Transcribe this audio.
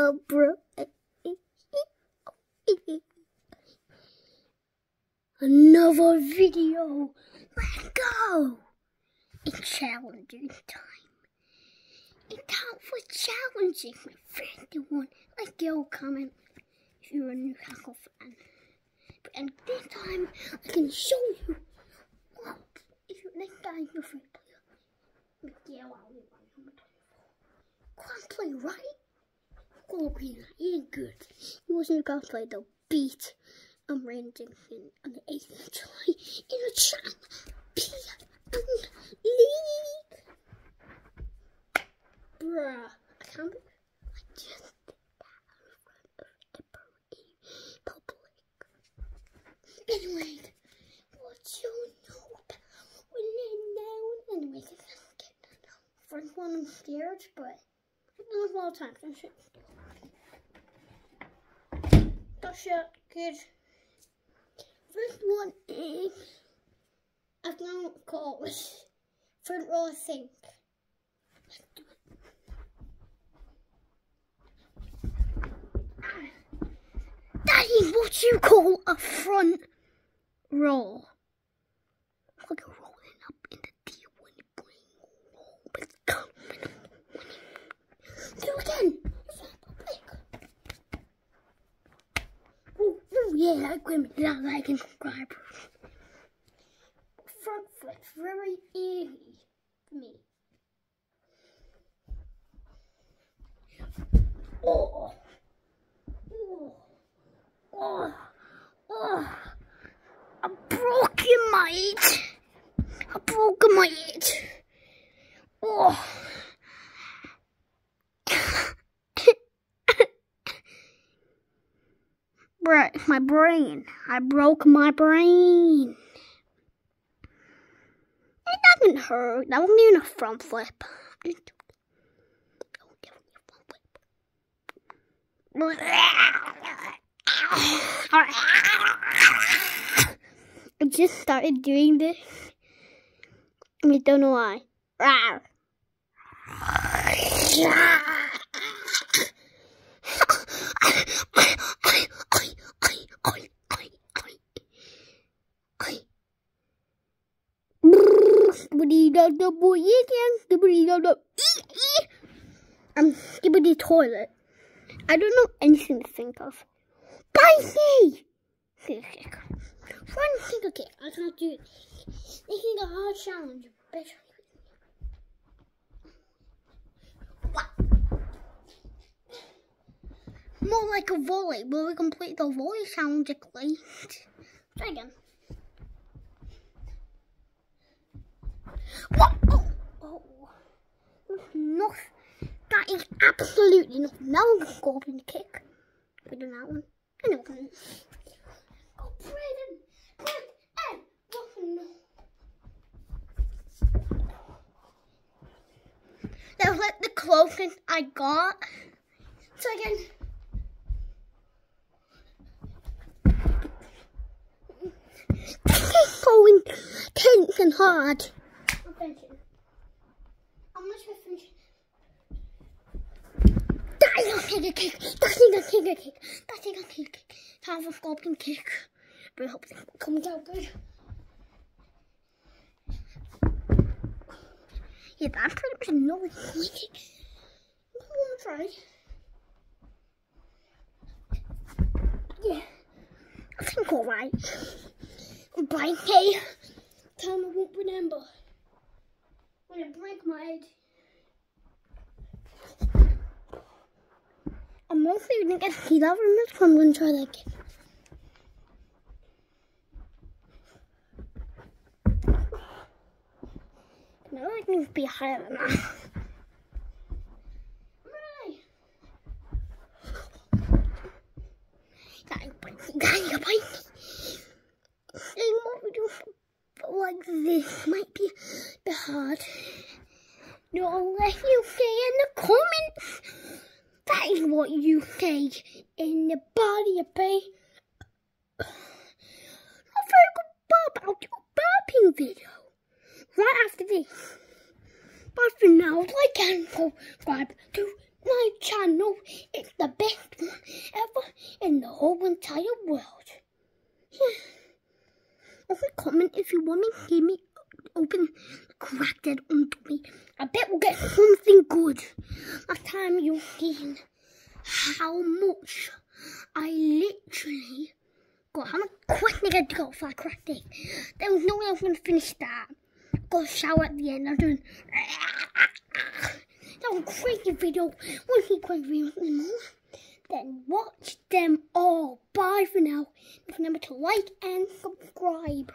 Abracadabra. Another video. Let's go. It's challenging time. It's time for challenging, my friend. You want like your comment if you're a Newcastle fan. And this time I can show you what if you're next time your favorite player. Miguel Almiron, number 24. Can't play right? Go green, ain't good. He wasn't gonna play the beat I'm ranging on the 8th of July in a Champions League. Bruh, I can't believe I just did that in front of the public. Anyway, what's your note? Winning down. Anyway, I can't get that First one I'm scared, but I've a lot of times. I should. Gotcha, good. First one is I've now called front row I think. That is what you call a front row rolling up in the deal when you bring roll, but it's coming. Do it again. Give me that like and subscribe. Front flip's very easy for me. Oh. Oh. Oh. Oh. I broke your mate. I broke my it. Oh. Bruh, my brain. I broke my brain. It doesn't hurt. That wasn't even a front flip. I just started doing this. I don't know why. The boy again. Skibidi the I'm skibidi toilet. I don't know anything to think of. Spicy! One finger kick. I can't do it. Making a hard challenge. Better. More like a volley. Will we complete the volley challenge at least? Try again. What? Oh, oh. No, that is absolutely not. I'm going to go up kick. We do that one. Know. Oh, Brayden. Brayden. Oh, no. That was like the closest I got. So again. going tense and hard I'm not sure finishing. That is a kick a kick. That is a kick a kick. That is a a kick. Have a scorpion kick. But I hope it comes out good. Yeah, that's pretty much kick. I'm try. Yeah. I think alright. Bye, hey. Time I won't remember. I'm gonna break my. I'm mostly gonna get heat over this, so I'm gonna try that again. No, I to be higher than that. like this might be hard. No, let you say in the comments. That is what you say in the body of. Not very good about your burping video. Right after this. But for now, like and subscribe to my channel. It's the best one ever in the whole entire world. Yeah. Also comment if you want me to hear me open crack that onto me. I bet we'll get something good. Last time you've seen how much I literally got how much quick I got to go if I cracked it. There was no way I was gonna finish that. Got a shower at the end. I was doing that was a crazy video. To see crazy videos anymore? Then watch them all. Bye for now. Remember to like and subscribe.